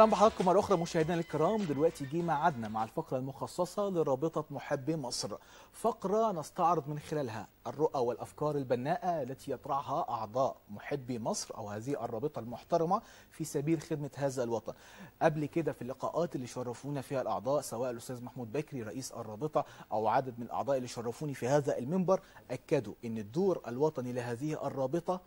أهلا بحضراتكم مرة أخرى مشاهدينا الكرام. دلوقتي جه ميعادنا مع الفقرة المخصصة لرابطة محبي مصر. فقرة نستعرض من خلالها الرؤى والأفكار البناءة التي يطرحها أعضاء محبي مصر أو هذه الرابطة المحترمة في سبيل خدمة هذا الوطن. قبل كده في اللقاءات اللي شرفونا فيها الأعضاء سواء الأستاذ محمود بكري رئيس الرابطة أو عدد من الأعضاء اللي شرفوني في هذا المنبر أكدوا إن الدور الوطني لهذه الرابطة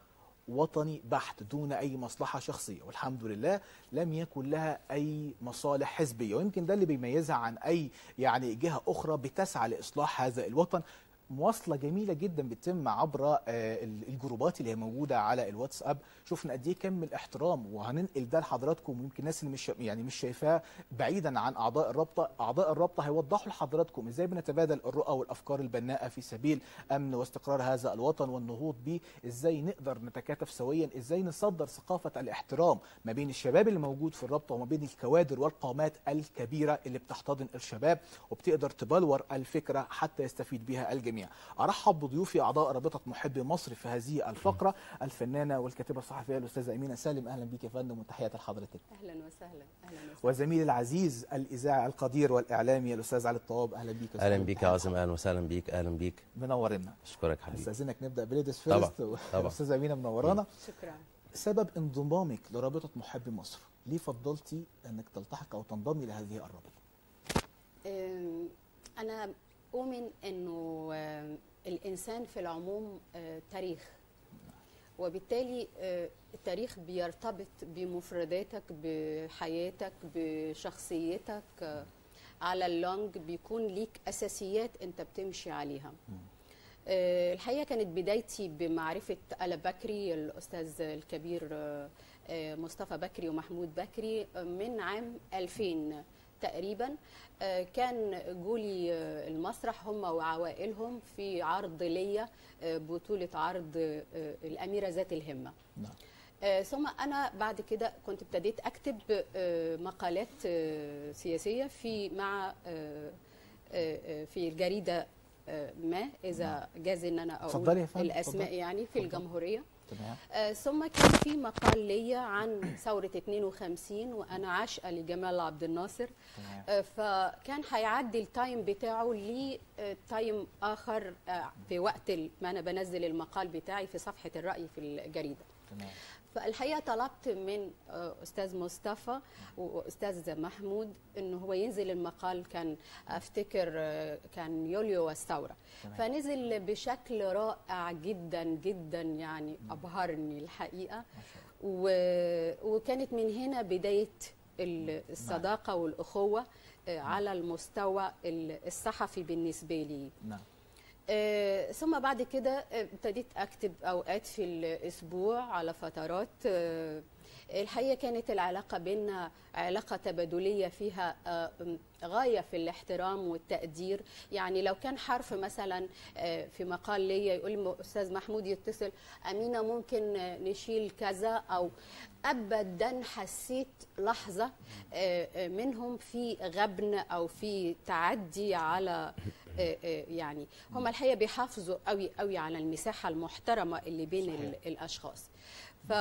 وطني بحت دون أي مصلحة شخصية والحمد لله لم يكن لها أي مصالح حزبية ويمكن ده اللي بيميزها عن أي يعني جهة أخرى بتسعى لإصلاح هذا الوطن. مواصلة جميلة جدا بتتم عبر آه، الجروبات اللي هي موجودة على الواتساب. شفنا قد إيه كم الاحترام وهننقل ده لحضراتكم. ويمكن الناس اللي مش يعني مش شايفاه بعيدا عن أعضاء الرابطة أعضاء الرابطة هيوضحوا لحضراتكم إزاي بنتبادل الرؤى والأفكار البناءة في سبيل أمن واستقرار هذا الوطن والنهوض به. إزاي نقدر نتكاتف سويا؟ إزاي نصدر ثقافة الاحترام ما بين الشباب اللي موجود في الرابطة وما بين الكوادر والقامات الكبيرة اللي بتحتضن الشباب وبتقدر تبلور الفكرة حتى يستفيد بها الجميع. أرحب بضيوفي أعضاء رابطة محبي مصر في هذه الفقرة الفنانة والكاتبة الصحفية الأستاذة أمينة سالم. أهلا بيك يا فندم وتحياتي لحضرتك أهلا وسهلا. أهلا وسهلا. وزميلي العزيز الإذاعي القدير والإعلامي الأستاذ علي الطواب. يا أهلا أستاذ. بيك يا عاصم. أهلا وسهلا بيك. أهلا بيك. منورنا. أشكرك حبيبي. أستأذنك نبدأ ب ladies طبعا، first. طبعا. أستاذة أمينة منورانا شكرا. سبب انضمامك لرابطة محبي مصر. ليه فضلتي أنك تلتحق أو تنضمي لهذه الرابطة؟ أم، أنا اؤمن إنه أم، الإنسان في العموم أه، تاريخ. وبالتالي أه، التاريخ بيرتبط بمفرداتك بحياتك بشخصيتك على اللونج بيكون ليك أساسيات أنت بتمشي عليها. الحقيقة كانت بدايتي بمعرفة ألا بكري الأستاذ الكبير مصطفى بكري ومحمود بكري من عام 2000 تقريبا آه، كان جولي آه، المسرح هم وعوائلهم في عرض ليا آه، بطولة عرض الأميرة ذات الهمة نعم ثم أنا بعد كده كنت ابتديت أكتب آه، مقالات سياسية في مع في الجريدة آه، ما جاز أنا اتفضلي يا أقول فندم، الأسماء اتفضلي. يعني في اتفضلي. تمام. آه، ثم كان في مقال ليا عن ثورة 52 وأنا عاشقة لجمال عبد الناصر. تمام. آه، فكان هيعدي ال time بتاعه ل time آخر آه، في وقت ما أنا بنزل المقال بتاعي في صفحة الرأي في الجريدة. تمام. فالحقيقة طلبت من آه، أستاذ مصطفى وأستاذ محمود إنه هو ينزل المقال كان أفتكر آه، كان يوليو والثوره. فنزل بشكل رائع جدا جدا يعني أبهرني الحقيقة. و... وكانت من هنا بداية ال- الصداقة والأخوة آه، على المستوى ال- الصحفي بالنسبة لي. نعم. آه، ثم بعد كده آه، ابتديت أكتب أوقات في الأسبوع على فترات. آه، الحقيقة كانت العلاقة بيننا علاقة تبادلية فيها غاية في الاحترام والتقدير. يعني لو كان حرف مثلا في مقال ليا يقول أستاذ محمود يتصل أمينة ممكن نشيل كذا؟ أو ابدا حسيت لحظة منهم في غبن أو في تعدي على يعني هم الحقيقة بيحافظوا قوي قوي على المساحة المحترمة اللي بين صحيح. ال- الأشخاص. ف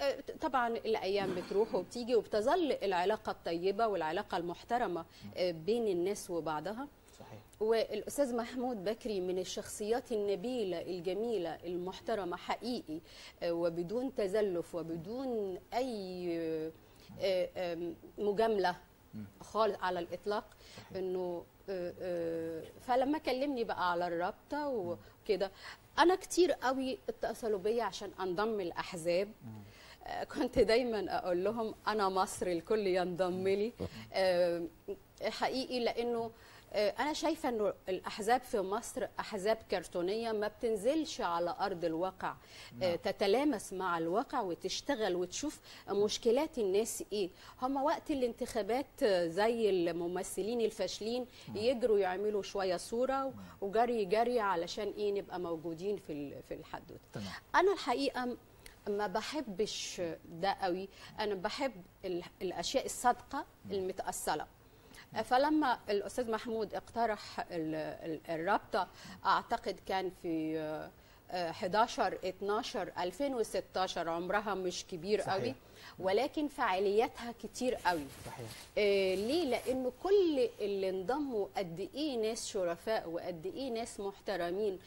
آه، طبعا الأيام بتروح وبتيجي وبتظل العلاقة الطيبة والعلاقة المحترمة آه، بين الناس وبعضها. صحيح. والأستاذ محمود بكري من الشخصيات النبيلة الجميلة المحترمة حقيقي آه، وبدون تزلف وبدون أي آه، آه، مجاملة خالص على الإطلاق إنه آه، آه، فلما كلمني بقى على الرابطة وكده أنا كتير قوي اتصلوا بيا عشان أنضم الأحزاب. آه، كنت دايما أقول لهم أنا مصر الكل ينضم لي. حقيقي لأنه أنا شايفة إنه الأحزاب في مصر أحزاب كرتونية ما بتنزلش على أرض الواقع. آه، تتلامس مع الواقع وتشتغل وتشوف مشكلات الناس إيه. هم وقت الانتخابات آه، زي الممثلين الفاشلين يجروا يعملوا شوية صورة وجري جري علشان إيه نبقى موجودين في في الحدوته أنا الحقيقة ما بحبش ده قوي. أنا بحب ال- الأشياء الصادقة المتأصلة. فلما الأستاذ محمود اقترح ال- ال- الرابطة أعتقد كان في آه، آه، 11 12 2016 عمرها مش كبير صحيح، قوي. ولكن فعالياتها كتير قوي. صحيح. آه، ليه؟ لأنه كل اللي انضموا قد إيه ناس شرفاء وقد إيه ناس محترمين.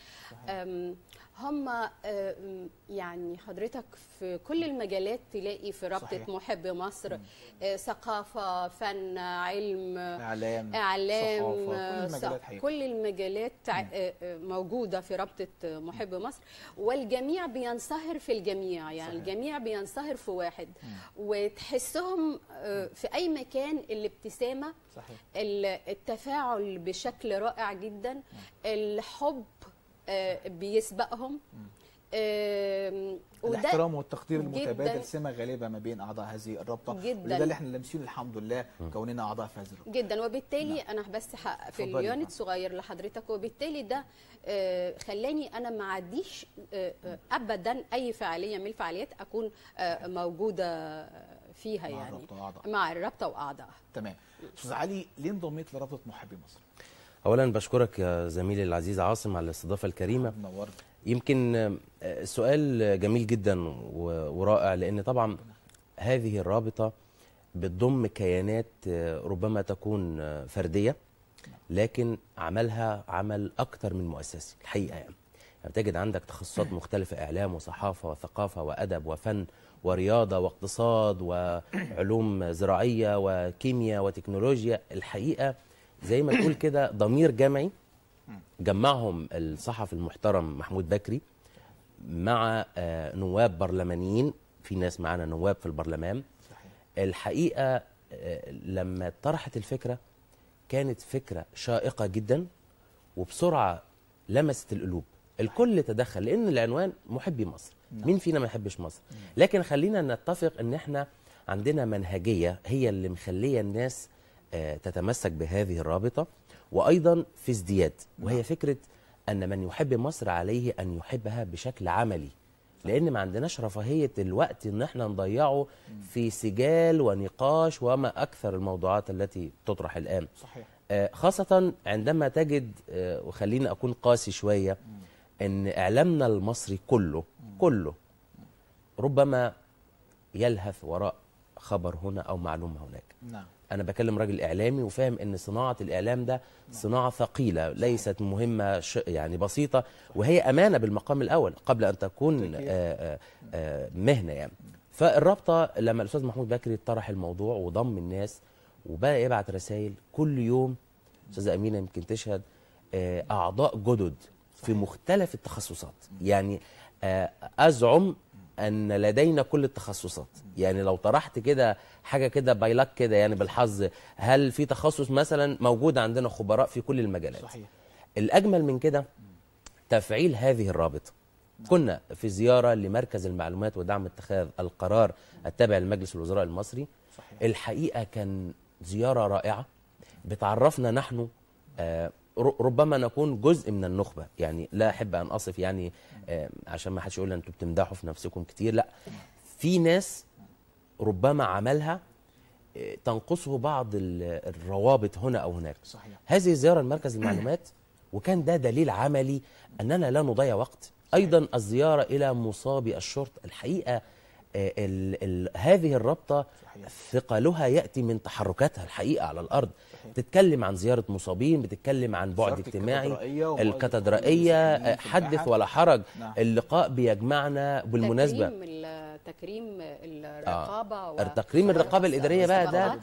هم آم، يعني حضرتك في كل المجالات تلاقي في رابطة صحيح. محب مصر آه، ثقافة فن علم إعلام إعلام صحافة، كل آه، المجالات. كل المجالات آه، آه، موجودة في رابطة آه، محب مصر. والجميع بينصهر في الجميع يعني صحيح. الجميع بينصهر في واحد. وتحسهم آه، في أي مكان الابتسامة صحيح. ال- التفاعل بشكل رائع جدا الحب آه، بيسبقهم. الاحترام والتقدير. المتبادل سمة غالبة ما بين أعضاء هذه الرابطة. جداً. وده اللي إحنا لامسينه الحمد لله كوننا أعضاء في هذه الرابطة. جدا. وبالتالي أنا بس في. اليونت صغير لحضرتك. وبالتالي ده آه، خلاني أنا ما عديش آه، آه، ابدا أي فعالية من الفعاليات أكون موجودة فيها مع يعني. الرابطة وأعضاء. مع الرابطة واعضائها تمام. أستاذ علي ليه انضميت لرابطة محبي مصر؟ اولا بشكرك يا زميلي العزيز عاصم على الاستضافة الكريمة. منورنا يمكن آه، السؤال جميل جدا ورائع لأن طبعا هذه الرابطة بتضم كيانات آه، ربما تكون آه، فردية لكن عملها عمل أكتر من مؤسسي الحقيقة يعني. يعني بتجد عندك تخصصات مختلفة إعلام وصحافة وثقافة وأدب وفن ورياضة واقتصاد وعلوم زراعية وكيمياء وتكنولوجيا الحقيقة زي ما تقول كده ضمير جمعي جمعهم الصحفي المحترم محمود بكري مع آه، نواب برلمانيين. في ناس معانا نواب في البرلمان. صحيح. الحقيقة آه، لما طرحت الفكرة كانت فكرة شائقة جدا وبسرعة لمست القلوب. الكل تدخل لأن العنوان محبي مصر. مين فينا ما يحبش مصر؟ لكن خلينا نتفق إن إحنا عندنا منهجية هي اللي مخلية الناس آه، تتمسك بهذه الرابطة. وأيضا في ازدياد وهي فكرة أن من يحب مصر عليه أن يحبها بشكل عملي. لأن ما عندناش رفاهية الوقت إن إحنا نضيعه في سجال ونقاش وما أكثر الموضوعات التي تطرح الآن. صحيح. آه، خاصة عندما تجد آه، وخليني أكون قاسي شوية أن إعلامنا المصري كله كله ربما يلهث وراء خبر هنا أو معلومة هناك. نعم. أنا بكلم راجل إعلامي وفاهم أن صناعة الإعلام ده صناعة ثقيلة ليست مهمة ش... يعني بسيطة وهي أمانة بالمقام الأول قبل أن تكون بالتأكيد. آه، آه، آه، مهنة يعني. فالرابطة لما الأستاذ محمود بكري طرح الموضوع وضم الناس وبدأ يبعت رسائل كل يوم أستاذة أمينة يمكن تشهد أعضاء جدد في مختلف التخصصات. يعني آه، أن لدينا كل التخصصات. يعني لو طرحت كده حاجة كده بايلك كده يعني بالحظ هل في تخصص مثلا موجود عندنا خبراء في كل المجالات؟ صحيح. الأجمل من كده تفعيل هذه الرابطة. كنا في زيارة لمركز المعلومات ودعم اتخاذ القرار التابع لمجلس الوزراء المصري. صحيح. الحقيقة كان زيارة رائعة. بتعرفنا نحن آه، ربما نكون جزء من النخبة. يعني لا أحب أن أصف يعني آه، عشان ما حدش يقول أنتوا بتمدحوا في نفسكم كتير. لا في ناس ربما عملها آه، تنقصه بعض ال- الروابط هنا أو هناك. صحيح. هذه الزيارة لمركز المعلومات وكان ده دليل عملي أننا لا نضيع وقت. أيضا الزيارة إلى مصابي الشرطة. الحقيقة آه، ال ال هذه الرابطة صحيح. ثقلها يأتي من تحركاتها الحقيقة على الأرض. بتتكلم عن زيارة مصابين بتتكلم عن بعد اجتماعي آه، في حدث. ولا حرج. نعم. اللقاء بيجمعنا بالمناسبة. تكريم تكريم الرقابة و- تكريم الرقابة الإدارية بقى ده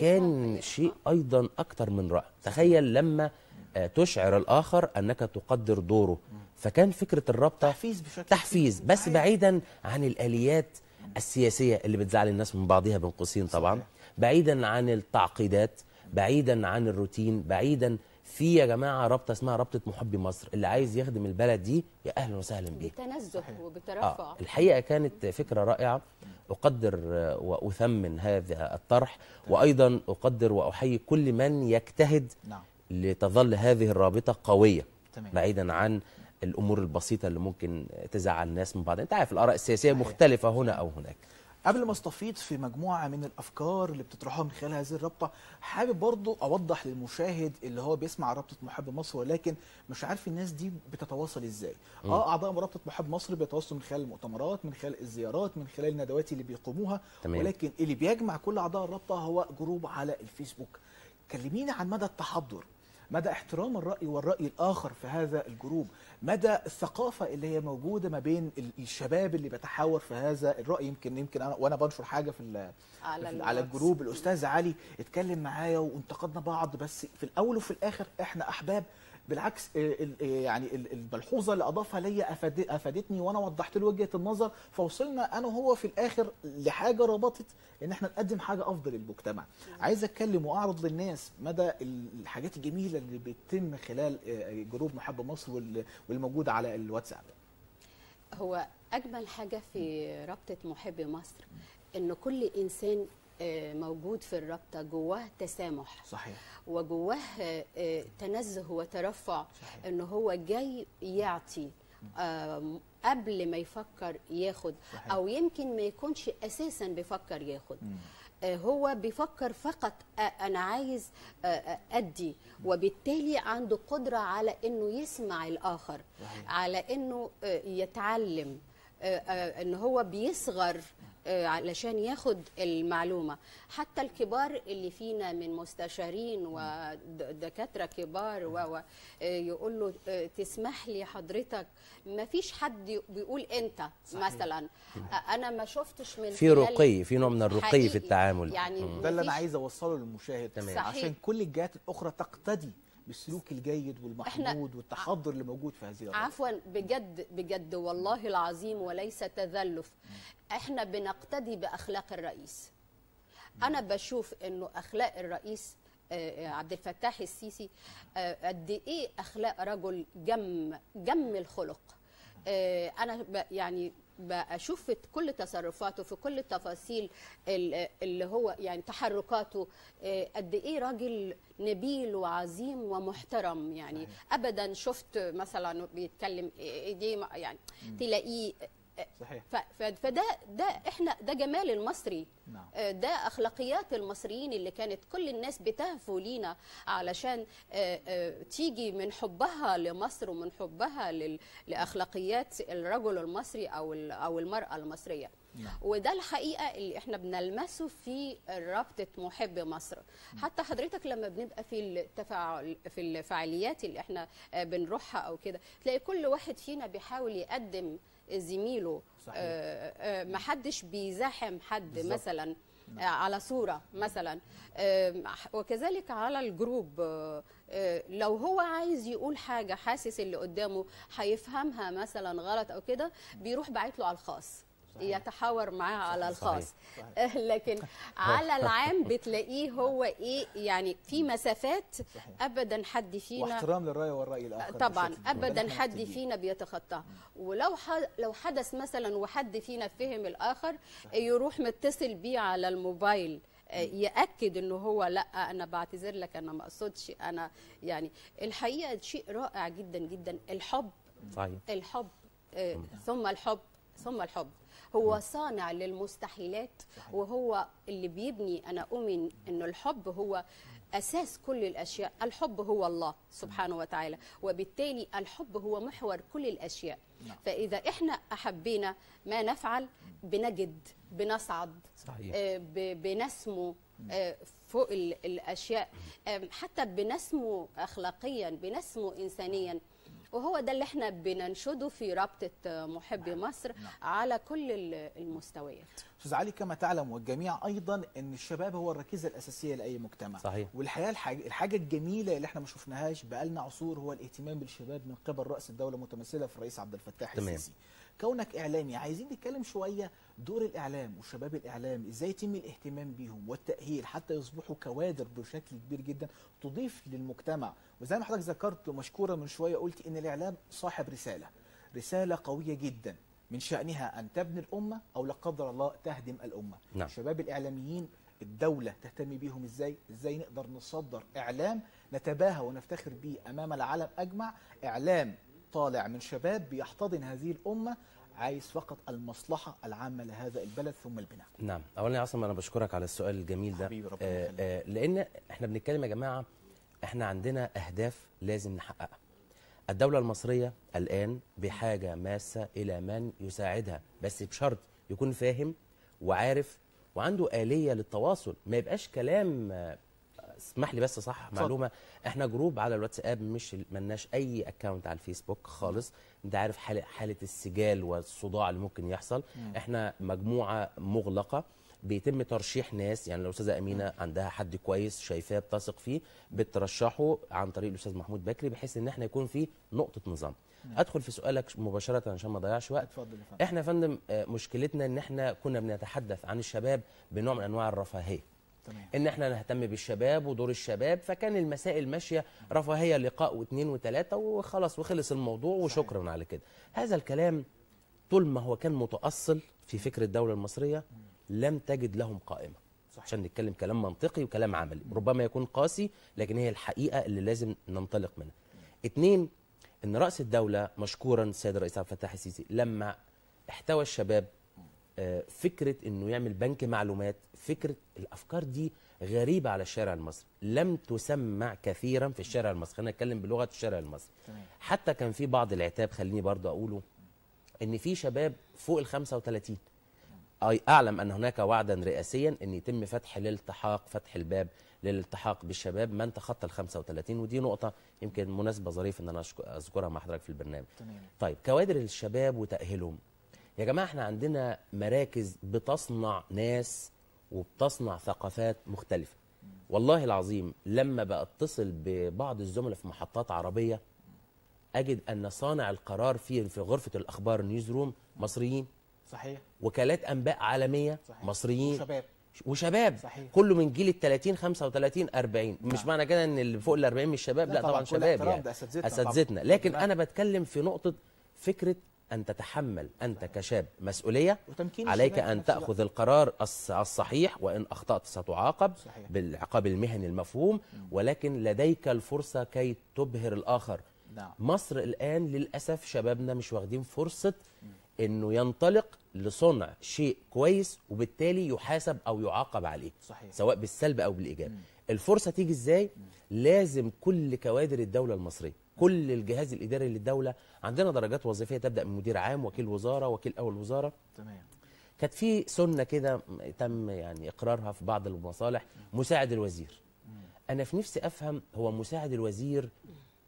كان شيء أيضا أكتر من رائع تخيل لما آه، تشعر الآخر أنك تقدر دوره. فكان فكرة الرابطة تحفيز بشكل تحفيز. بس صحيح. بعيدا عن الآليات السياسية اللي بتزعل الناس من بعضها بين قوسين طبعا. بعيدا عن التعقيدات بعيدا عن الروتين بعيدا في يا جماعة رابطة اسمها رابطة محبي مصر. اللي عايز يخدم البلد دي يا أهلا وسهلا بيه بتنزه. وبترفع آه الحقيقة كانت فكرة رائعة. أقدر وأثمن هذا الطرح وأيضا أقدر وأحيي كل من يجتهد نعم. لتظل هذه الرابطة قوية. تمام. بعيدا عن الأمور البسيطة اللي ممكن تزعل الناس من بعض. أنت عارف الآراء السياسية. مختلفة هنا أو هناك. قبل ما استفيض في مجموعة من الأفكار اللي بتطرحها من خلال هذه الرابطة حابب برضو أوضح للمشاهد اللي هو بيسمع رابطة محب مصر ولكن مش عارف الناس دي بتتواصل إزاي. آه أعضاء رابطة محب مصر بيتواصلوا من خلال المؤتمرات من خلال الزيارات من خلال الندوات اللي بيقوموها تمام. ولكن اللي بيجمع كل أعضاء الرابطة هو جروب على الفيسبوك. كلميني عن مدى التحضر مدى احترام الرأي والرأي الآخر في هذا الجروب. مدى الثقافة اللي هي موجودة ما بين ال- الشباب اللي بيتحاور في هذا الرأي يمكن يمكن أنا وأنا بنشر حاجة في على. على الجروب الأستاذ علي اتكلم معايا وانتقدنا بعض بس في الأول وفي الآخر إحنا أحباب بالعكس آه، آه، يعني ال- الملحوظه اللي أضافها ليا أفادتني وأنا وضحت له وجهة النظر فوصلنا أنا وهو في الآخر لحاجة ربطت إن إحنا نقدم حاجة أفضل للمجتمع. عايز أتكلم وأعرض للناس مدى الحاجات الجميلة اللي بتتم خلال آه، جروب محب مصر وال- والموجوده على الواتساب. هو أجمل حاجة في رابطه محبي مصر ان كل إنسان موجود في الرابطة جواه تسامح صحيح وجواه آه، آه، تنزه وترفع صحيح. إن هو جاي يعطي آم، قبل ما يفكر ياخد صحيح. أو يمكن ما يكونش أساسا بيفكر ياخد مم. آه، هو بيفكر فقط آه، أنا عايز آه، آه، أدي وبالتالي عنده قدرة على إنه يسمع الآخر صحيح. على إنه آه، يتعلم آه، آه، إن هو بيصغر آه، علشان ياخد المعلومة حتى الكبار اللي فينا من مستشارين ودكاتره كبار و و- آه، يقول له آه، تسمح لي حضرتك ما فيش حد بيقول أنت صحيح. مثلا آه، أنا ما شفتش من في رقي في نوع من الرقي حقيقي. في التعامل يعني. ده اللي أنا عايز أوصله للمشاهد تمام. صحيح. عشان كل الجهات الأخرى تقتدي بالسلوك الجيد والمحمود والتحضر اللي موجود في هذه الرابطه عفوا بجد بجد والله العظيم وليس تذلف. إحنا بنقتدي بأخلاق الرئيس. أنا بشوف إنه أخلاق الرئيس آه، عبد الفتاح السيسي آه، قد إيه أخلاق رجل جم جم الخلق. آه، أنا يعني بشوف في كل تصرفاته في كل التفاصيل ال- اللي هو يعني تحركاته آه، قد إيه راجل نبيل وعظيم ومحترم. يعني ابدا شفت مثلا بيتكلم ايديه مع- يعني تلاقيه صحيح. فده ده إحنا ده جمال المصري. نعم. آه، ده أخلاقيات المصريين اللي كانت كل الناس بتهفو لينا علشان آه، آه، تيجي من حبها لمصر ومن حبها لأخلاقيات الرجل المصري أو أو المرأة المصرية. نعم. وده الحقيقة اللي إحنا بنلمسه في رابطة محب مصر. حتى حضرتك لما بنبقى في التفاعل في الفعاليات اللي إحنا بنروحها أو كده تلاقي كل واحد فينا بيحاول يقدم زميله. آه، آه، محدش بيزاحم حد بالظبط. مثلا آه، على صورة مثلا وكذلك على الجروب لو هو عايز يقول حاجة حاسس اللي قدامه هيفهمها مثلا غلط أو كده بيروح باعت له على الخاص. يتحاور معاه على. الخاص صحيح. لكن على العام بتلاقيه هو إيه يعني في مسافات. ابدا حد فينا واحترام للرأي والرأي الآخر طبعا ابدا حد. فينا بيتخطاها ولو. لو حدث مثلا وحد فينا فهم الآخر يروح متصل بيه على الموبايل آه، يأكد إنه هو لأ أنا بعتذر لك أنا ما أقصدش أنا يعني الحقيقة شيء رائع جدا جدا الحب صحيح الحب آه، ثم الحب ثم الحب. هو صانع للمستحيلات وهو اللي بيبني أنا أؤمن إنه الحب هو أساس كل الأشياء. الحب هو الله سبحانه وتعالى وبالتالي الحب هو محور كل الأشياء. نعم. فإذا إحنا أحبينا ما نفعل بنجد بنصعد صحيح. آه، بنسمو آه، فوق ال- الأشياء. آم، حتى بنسمو اخلاقيا بنسمو انسانيا. وهو ده اللي إحنا بننشده في رابطة آه، محبي مصر على كل ال- المستويات. أستاذ علي كما تعلم والجميع أيضا إن الشباب هو الركيزة الأساسية لأي مجتمع. صحيح. والحقيقة الحاجة, الحاجة الجميلة اللي إحنا ما شفناهاش بقالنا عصور هو الاهتمام بالشباب من قبل رأس الدولة متمثلة في الرئيس عبد الفتاح تمام. السيسي. كونك إعلامي. عايزين نتكلم شوية دور الإعلام وشباب الإعلام إزاي يتم الاهتمام بيهم والتأهيل حتى يصبحوا كوادر بشكل كبير جدا تضيف للمجتمع. وزي ما حضرتك ذكرت مشكورة من شوية قلت إن الإعلام صاحب رسالة رسالة قوية جدا من شأنها أن تبني الأمة أو لا قدر الله تهدم الأمة. نعم. شباب الإعلاميين الدولة تهتم بيهم إزاي؟ إزاي نقدر نصدر إعلام نتباهى ونفتخر به أمام العالم أجمع إعلام طالع من شباب بيحتضن هذه الأمة عايز فقط المصلحة العامة لهذا البلد ثم البناء. نعم. اولا يا عاصم أنا بشكرك على السؤال الجميل ده. حبيبي، ربنا آه. آه لأن إحنا بنتكلم يا جماعة إحنا عندنا أهداف لازم نحققها. الدولة المصرية الآن بحاجة ماسة إلى من يساعدها بس بشرط يكون فاهم وعارف وعنده آلية للتواصل. ما يبقاش كلام آه، اسمح لي بس صح اتفضل. معلومة. إحنا جروب على الواتساب مش ملناش اي account على الفيسبوك خالص. انت عارف حاله حالة السجال والصداع اللي ممكن يحصل. إحنا مجموعة مغلقة. بيتم ترشيح ناس يعني لو استاذه امينه عندها حد كويس شايفاه بتثق فيه بترشحه عن طريق الأستاذ محمود بكري بحيث إن إحنا يكون في نقطة نظام. أدخل في سؤالك مباشرة عشان ما أضيعش وقت. اتفضل إحنا يا فندم آه، مشكلتنا إن إحنا كنا بنتحدث عن الشباب بنوع من أنواع الرفاهية. تمام. إن إحنا نهتم بالشباب ودور الشباب فكان المسائل ماشية. رفاهيه لقاء واثنين وثلاثة وخلاص وخلص الموضوع وشكرا على كده. هذا الكلام طول ما هو كان متأصل في فكر الدولة المصرية لم تجد لهم قائمة. صحيح. عشان نتكلم كلام منطقي وكلام عملي. ربما يكون قاسي لكن هي الحقيقة اللي لازم ننطلق منها. اتنين إن رأس الدولة مشكورا السيد الرئيس عبد الفتاح السيسي لما احتوى الشباب فكرة إنه يعمل بنك معلومات فكرة الأفكار دي غريبة على الشارع المصري. لم تسمع كثيرا في الشارع المصري. خلينا نتكلم بلغة الشارع المصري. حتى كان في بعض العتاب خليني برضه أقوله إن في شباب فوق ال 35 أي أعلم أن هناك وعدا رئاسيا إن يتم فتح الالتحاق فتح الباب للالتحاق بالشباب من تخطى ال 35 ودي نقطة يمكن مناسبة ظريفة إن أنا أذكرها مع حضرتك في البرنامج. تمام. طيب كوادر الشباب وتأهيلهم. يا جماعة إحنا عندنا مراكز بتصنع ناس وبتصنع ثقافات مختلفة. والله العظيم لما بأتصل ببعض الزملاء في محطات عربية أجد أن صانع القرار في في غرفة الأخبار نيوز روم مصريين. صحيح. وكالات أنباء عالمية صحيح. مصريين. شباب وشباب. صحيح. كله من جيل ال 30 35 40 مش معنى كده إن اللي فوق ال 40 مش شباب لا لا, طبعاً، طبعا شباب يعني. أساتذتنا. لكن. أنا بتكلم في نقطة فكرة أن تتحمل أنت كشاب وتمكين عليك الوقت. تأخذ القرار الص- الصحيح وإن أخطأت ستعاقب صحيح. بالعقاب المهني المفهوم ولكن لديك الفرصة كي تبهر الآخر. نعم. مصر الآن للأسف شبابنا مش واخدين فرصة إنه ينطلق لصنع شيء كويس وبالتالي يحاسب أو يعاقب عليه صحيح. سواء بالسلب أو بالإيجاب. الفرصة تيجي إزاي؟ لازم كل كوادر الدولة المصرية كل الجهاز الإداري للدولة. عندنا درجات وظيفية تبدأ من مدير عام وكيل وزارة وكيل أول وزارة. تمام. كانت في سنة كده تم يعني إقرارها في بعض المصالح مساعد الوزير. أنا في نفسي أفهم هو مساعد الوزير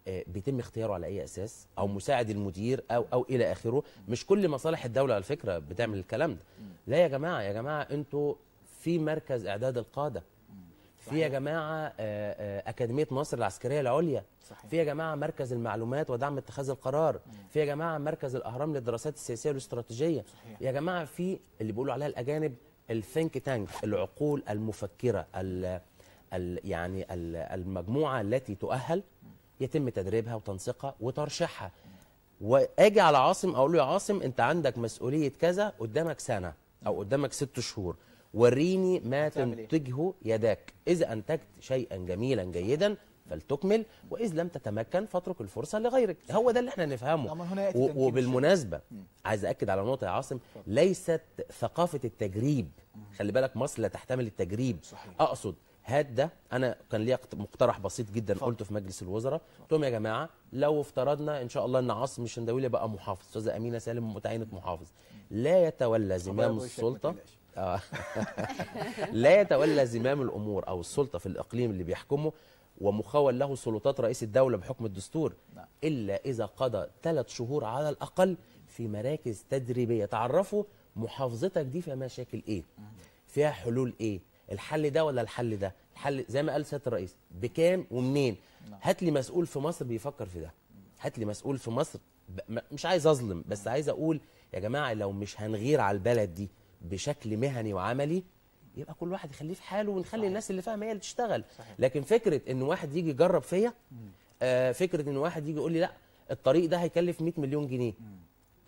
آه، بيتم اختياره على أي أساس؟ أو مساعد المدير أو أو إلى آخره؟ مش كل مصالح الدولة على فكرة بتعمل الكلام ده. لا يا جماعة يا جماعة أنتوا في مركز إعداد القادة. في يا جماعة آه، آه، أكاديمية مصر العسكرية العليا. صحيح. في يا جماعة مركز المعلومات ودعم اتخاذ القرار. في يا جماعة مركز الأهرام للدراسات السياسية والاستراتيجية. صحيح. يا جماعة في اللي بيقولوا عليها الأجانب الثينك تانك العقول المفكرة ال ال يعني ال المجموعة التي تؤهل يتم تدريبها وتنسيقها وترشيحها. وآجي على عاصم أقول له يا عاصم أنت عندك مسؤولية كذا قدامك سنة أو قدامك ست شهور. وريني ما إيه؟ تنتجه يداك. إذا أنتجت شيئا جميلا جيدا فلتكمل وإذ لم تتمكن فاترك الفرصة لغيرك. هو ده اللي إحنا نفهمه. طبعاً هنا يأتي و- تمكين وبالمناسبة عايز اكد على نقطة يا عاصم. ليست ثقافة التجريب. خلي بالك مصر لا تحتمل التجريب. صحيح. أقصد هات ده. أنا كان ليا مقترح بسيط جدا قلته في مجلس الوزراء. قلت لهم يا جماعة لو افترضنا إن شاء الله إن عاصم الشندويلي بقى محافظ. أستاذة أمينة سالم متعينة محافظ. لا يتولى زمام السلطة. لا يتولى زمام الأمور أو السلطة في الإقليم اللي بيحكمه ومخول له سلطات رئيس الدولة بحكم الدستور نعم. إلا إذا قضى ثلاث شهور على الأقل في مراكز تدريبية. تعرفوا محافظتك دي فيها مشاكل إيه؟ فيها حلول إيه؟ الحل ده ولا الحل ده؟ الحل زي ما قال سياده الرئيس بكام ومنين؟ هات لي مسؤول في مصر بيفكر في ده. هات لي مسؤول في مصر ب... مش عايز أظلم بس عايز أقول يا جماعة لو مش هنغير على البلد دي بشكل مهني وعملي يبقى كل واحد يخليه في حاله ونخلي الناس اللي فاهمة هي اللي تشتغل. لكن فكرة إن واحد يجي يجرب فيا آه فكرة إن واحد يجي يقول لي لا الطريق ده هيكلف 100 مليون جنيه.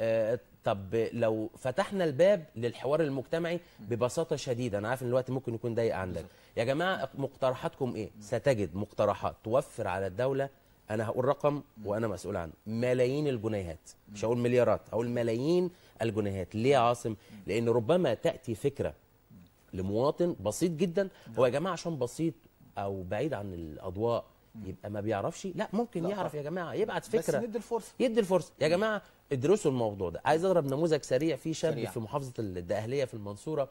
آه طب لو فتحنا الباب للحوار المجتمعي ببساطة شديدة أنا عارف إن الوقت ممكن يكون ضيق عندك. يا جماعة مقترحاتكم إيه؟ ستجد مقترحات توفر على الدولة. أنا هقول رقم وأنا مسؤول عنه. ملايين الجنيهات. مش هقول مليارات هقول ملايين الجنيهات. ليه يا عاصم؟ لأن ربما تأتي فكرة لمواطن بسيط جدا. هو يا جماعة عشان بسيط أو بعيد عن الأضواء يبقى ما بيعرفش؟ لا ممكن لا يعرف. يا جماعة. يبعت بس فكرة. ندي الفرصة. يدي الفرصة. يا جماعة ادرسوا الموضوع ده. عايز اضرب نموذج سريع في شاب سريع. في محافظة الدقهليه في المنصورة.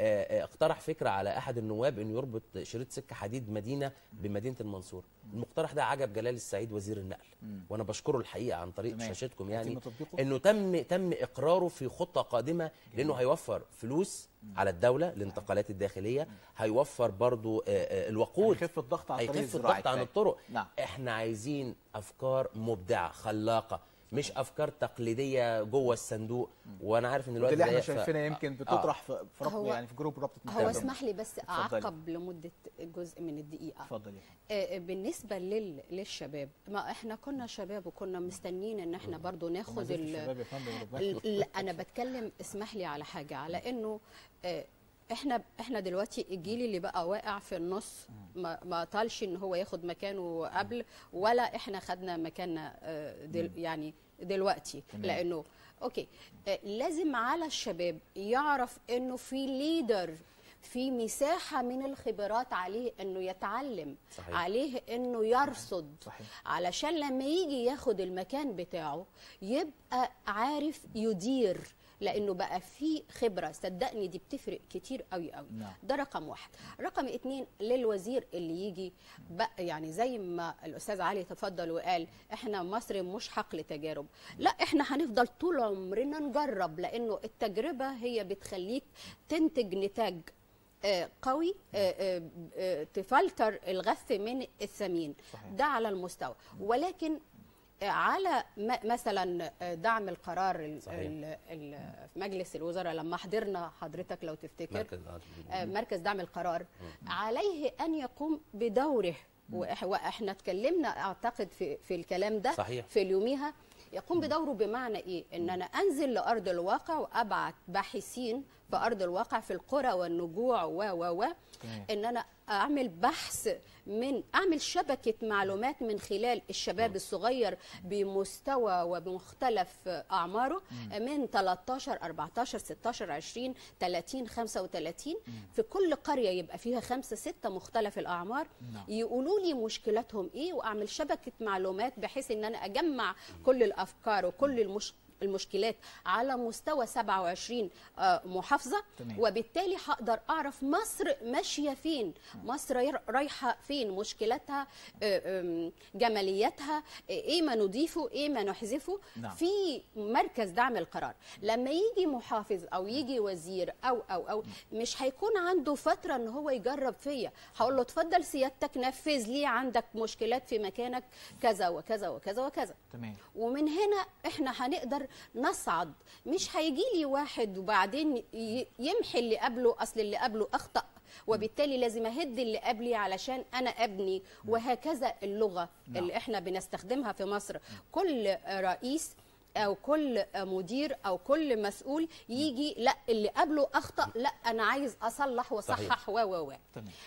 آه، آه، اقترح فكرة على أحد النواب إنه يربط شريط سكه حديد مدينة بمدينة المنصورة. المقترح ده عجب جلال السعيد وزير النقل. وأنا بشكره الحقيقة عن طريق تمام. شاشتكم يعني؟ إنه تم تم إقراره في خطة قادمة لإنه هيوفر فلوس على الدولة الانتقالات الداخلية. هيوفر برضو آه، آه، الوقود. هيخف الضغط عن هيخف الضغط عن. الطرق. نعم. إحنا عايزين أفكار مبدعة خلاقة. مش أفكار تقليدية جوه الصندوق. وأنا عارف إن ده الوقت اللي إحنا شايفينها يمكن بتطرح في في ربط هو- يعني في جروب رابطه هو. اسمح لي بس. أعقب لمدة جزء من الدقيقة. اتفضلي. آه، بالنسبة لل... للشباب ما إحنا كنا شباب وكنا مستنيين إن إحنا برضو ناخد ال... ال- أنا بتكلم اسمح لي على حاجة على إنه آه، إحنا إحنا دلوقتي الجيل اللي بقى واقع في النص ما, ما طالش ان هو ياخد مكانه قبل ولا إحنا خدنا مكاننا آه، دل يعني دلوقتي. لأنه okay آه، لازم على الشباب يعرف إنه في leader في مساحة من الخبرات عليه إنه يتعلم صحيح. عليه إنه يرصد صحيح. علشان لما يجي ياخد المكان بتاعه يبقى عارف يدير لأنه بقى في خبرة صدقني دي بتفرق كتير قوي قوي نعم. ده رقم واحد. رقم اتنين للوزير اللي يجي بقى يعني زي ما الأستاذ علي تفضل وقال إحنا مصر مش حقل تجارب لا إحنا هنفضل طول عمرنا نجرب لأنه التجربة هي بتخليك تنتج نتاج آه، قوي آه، آه، تفلتر الغث من الثمين. صحيح. ده على المستوى. ولكن على مثلا آه، دعم القرار ال- صحيح. في مجلس الوزراء لما حضرنا حضرتك لو تفتكر. مركز آه، آه، مركز دعم القرار. عليه أن يقوم بدوره. وإحنا اتكلمنا أعتقد في في الكلام ده صحيح. في اليوميها. يقوم بدوره بمعنى إيه؟ إن أنا أنزل لأرض الواقع وأبعت باحثين في أرض الواقع في القرى والنجوع و و و. إن أنا أعمل بحث من أعمل شبكة معلومات من خلال الشباب الصغير بمستوى وبمختلف أعماره من 13 14 16 20 30 35 في كل قرية يبقى فيها خمسة ستة مختلف الأعمار. نعم. يقولوا لي مشكلاتهم إيه وأعمل شبكة معلومات بحيث إن أنا أجمع كل الأفكار وكل المش المشكلات على مستوى 27 آه، محافظة تمام. وبالتالي هقدر أعرف مصر ماشية فين مصر رايحة فين مشكلاتها آه، جمالياتها آه، إيه ما نضيفه إيه ما نحذفه نعم. في مركز دعم القرار لما يجي محافظ أو يجي وزير أو أو أو مش هيكون عنده فترة إن هو يجرب فيا هقول له اتفضل سيادتك نفذ لي عندك مشكلات في مكانك كذا وكذا وكذا وكذا تمام ومن هنا إحنا هنقدر نصعد مش هيجي لي واحد وبعدين يمحي اللي قبله أصل اللي قبله أخطأ وبالتالي لازم أهد اللي قبلي علشان أنا أبني وهكذا اللغة نعم. اللي إحنا بنستخدمها في مصر كل رئيس أو كل مدير أو كل مسؤول يجي لأ اللي قبله أخطأ لأ أنا عايز أصلح واصحح. و و و.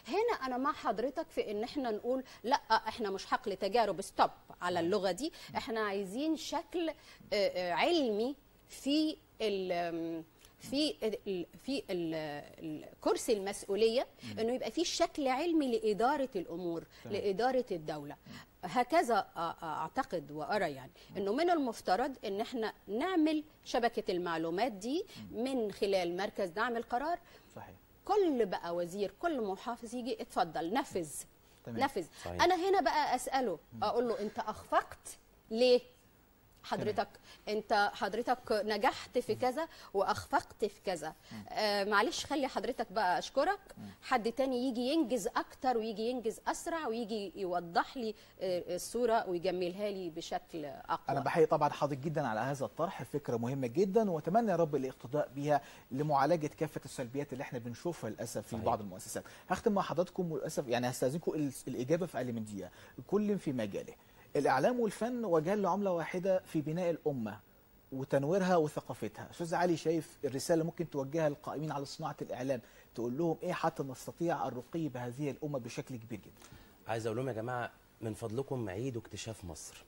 هنا أنا مع حضرتك في إن إحنا نقول لأ إحنا مش حقل تجارب ستوب على اللغة دي. إحنا عايزين شكل علمي في في في الكرسي المسؤولية إنه يبقى في شكل علمي لإدارة الأمور. لإدارة الدولة. هكذا أعتقد وأرى يعني إنه من المفترض إن إحنا نعمل شبكة المعلومات دي من خلال مركز دعم القرار. صحيح. كل بقى وزير كل محافظ يجي اتفضل نفذ. تمام. نفذ. صحيح. أنا هنا بقى أسأله أقول له أنت أخفقت ليه؟ حضرتك انت حضرتك نجحت في كذا وأخفقت في كذا. آه معلش خلي حضرتك بقى أشكرك. حد تاني يجي ينجز أكتر ويجي ينجز أسرع ويجي يوضح لي آه الصورة ويجملها لي بشكل أقوى. أنا بحيي طبعا حضرتك جدا على هذا الطرح. فكرة مهمة جدا. وأتمنى يا رب الاقتداء بها لمعالجة كافة السلبيات اللي إحنا بنشوفها للأسف في صحيح. بعض المؤسسات. هختم مع حضراتكم وللأسف يعني هستأذنكم ال- الإجابة في أقل من دقيقة. كل في مجاله. الإعلام والفن وجهان لعملة واحدة في بناء الأمة وتنويرها وثقافتها. أستاذ علي شايف الرسالة اللي ممكن توجهها للقائمين على صناعة الإعلام تقول لهم إيه حتى نستطيع الرقي بهذه الأمة بشكل كبير جدا؟ عايز أقول لهم يا جماعة من فضلكم عيدوا اكتشاف مصر.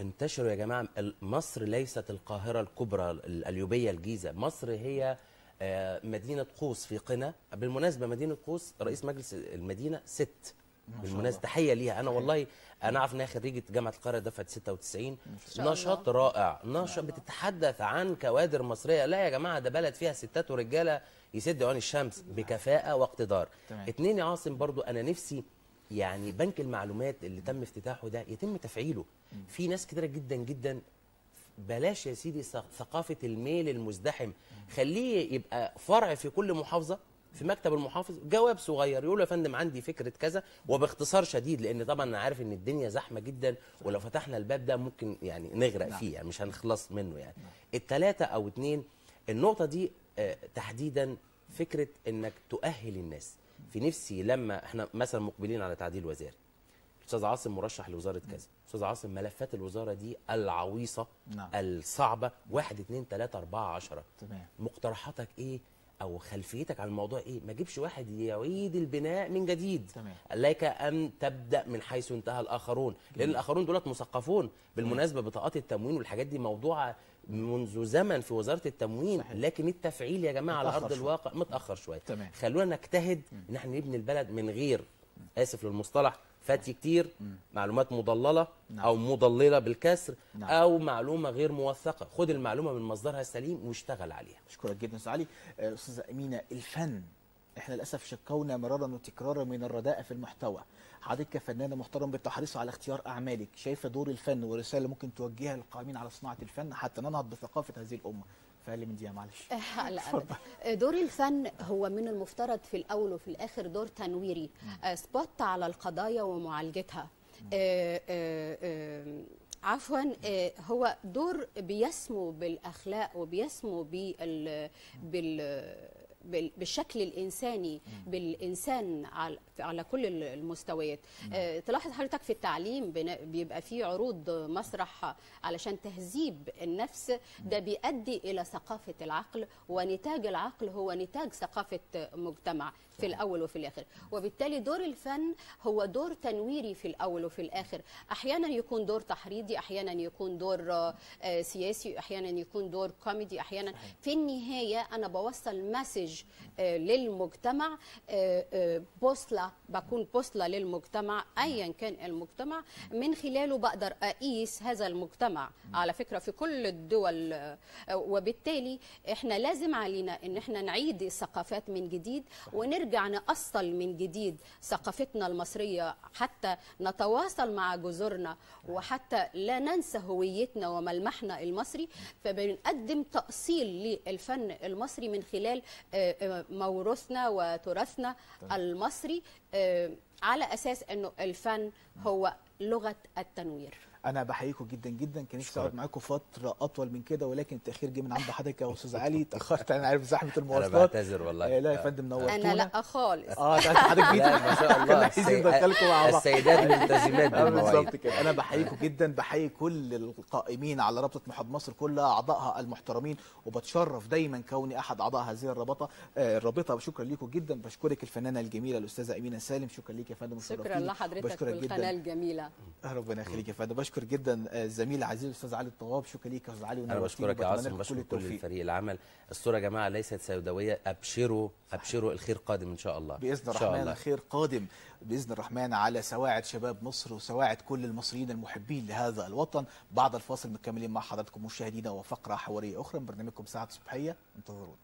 انتشروا يا جماعة ال- مصر ليست القاهرة الكبرى ال- اليوبية الجيزة. مصر هي آه، مدينة قوس في قنا. بالمناسبة مدينة قوس رئيس مجلس المدينة ست. بالمناسبه تحية ليها. أنا والله أنا عارف انها خريجة جامعة القاهرة دفعة 96 شاء الله. نشاط رائع. نشاط بتتحدث عن كوادر مصرية. لا يا جماعة ده بلد فيها ستات ورجالة يسدوا عين الشمس بكفاءة واقتدار. اتنين يا عاصم برضو أنا نفسي يعني بنك المعلومات اللي تم افتتاحه ده يتم تفعيله. في ناس كتيرة جدا جدا بلاش يا سيدي ثقافة الميل المزدحم. خليه يبقى فرع في كل محافظة. في مكتب المحافظ جواب صغير يقول له يا فندم عندي فكرة كذا وباختصار شديد لأن طبعا أنا عارف إن الدنيا زحمة جدا ولو فتحنا الباب ده ممكن يعني نغرق نعم. فيه يعني مش هنخلص منه يعني. الثلاثه أو اتنين النقطة دي آه، تحديدا فكرة إنك تؤهل الناس. في نفسي لما إحنا مثلا مقبلين على تعديل وزاري أستاذ عاصم مرشح لوزارة كذا أستاذ عاصم ملفات الوزارة دي العويصة نعم. الصعبة واحد اتنين تلاتة أربعة عشرة. تمام. مقترحاتك إيه؟ أو خلفيتك عن الموضوع إيه ما جيبش واحد يعيد البناء من جديد تمام. لك أن تبدأ من حيث انتهى الآخرون لأن الآخرون دولت مثقفون بالمناسبة بطاقات التموين والحاجات دي موضوع منذ زمن في وزارة التموين صحيح. لكن التفعيل يا جماعة على أرض. الواقع متأخر شوية. خلونا نجتهد إن إحنا نبني البلد من غير آسف للمصطلح فتي كتير معلومات مضللة نعم. أو مضللة بالكسر نعم. أو معلومة غير موثقة. خد المعلومة من مصدرها السليم واشتغل عليها. اشكرك جدا أستاذ علي. آه، أستاذة أمينة الفن إحنا للأسف شكونا مرارا وتكرارا من الرداءه في المحتوى. حضرتك كفنانه محترم بالتحريص على اختيار أعمالك شايفة دور الفن والرسالة ممكن توجهها للقائمين على صناعة الفن حتى ننهض بثقافة هذه الأمة. فقال من يا معلش. لا أبدا. دور الفن هو من المفترض في الأول وفي الآخر دور تنويري. آه، سبوت على القضايا ومعالجتها. آه، آه، آه، عفوا آه، هو دور بيسمو بالأخلاق وبيسمو بال- بالشكل الإنساني بالإنسان على كل المستويات. آه، تلاحظ حضرتك في التعليم بيبقى في عروض مسرح علشان تهذيب النفس. ده بيؤدي إلى ثقافة العقل ونتاج العقل هو نتاج ثقافة مجتمع في الأول وفي الآخر. وبالتالي دور الفن هو دور تنويري في الأول وفي الآخر. أحيانا يكون دور تحريضي أحيانا يكون دور آه، سياسي أحيانا يكون دور كوميدي أحيانا في النهاية أنا بوصل مسج للمجتمع آه، آه، بوصلة بكون بوصلة للمجتمع ايا كان المجتمع من خلاله بقدر أقيس هذا المجتمع. على فكرة في كل الدول آه، وبالتالي إحنا لازم علينا إن إحنا نعيد الثقافات من جديد ونرجع نأصل من جديد ثقافتنا المصرية حتى نتواصل مع جذورنا وحتى لا ننسى هويتنا وملمحنا المصري. فبنقدم تأصيل للفن المصري من خلال آه، آه، موروثنا وتراثنا المصري آه، على أساس إنه الفن هو لغة التنوير. أنا بحييكم جدا جدا. كان نفسي. اقعد معاكم فترة اطول من كده ولكن التأخير جه من عند حضرتك يا أستاذ علي. اتاخرت أنا عارف زحمة أنا المواصلات. بعتذر والله. آه، لا يا فندم نورتونا أنا لا خالص. آه ده حضرتك جيت ما شاء الله. كنا عايزين السي- ندخلكم مع بعض. السيدات ملتزمات آه، بالظبط كده. أنا بحييكم جدا بحيي كل القائمين على رابطة محب مصر كلها أعضائها المحترمين وبتشرف دايما كوني أحد أعضاء هذه الرابطة. آه، الرابطة شكرا لكم جدا. بشكرك الفنانة الجميلة الأستاذة أمينة سالم. شكرا ليك يا فندم شكرا. لحضرتك بشكرك والقناة الجميلة. ربنا يخليك يا فندم. بشكر جدا آه، الزميل العزيز الأستاذ علي الطواب. شكرا ليك يا أستاذ علي أنا بشكرك يا عاصم بشكر كل التوفيق. فريق العمل. الصورة يا جماعة ليست سوداوية. أبشروا أبشروا الخير قادم إن شاء الله. بإذن شاء الرحمن الله. الخير قادم بإذن الرحمن على سواعد شباب مصر وسواعد كل المصريين المحبين لهذا الوطن. بعد الفاصل مكملين مع حضراتكم مشاهدينا وفقرة حوارية أخرى من برنامجكم ساعه صبحيه انتظرونا.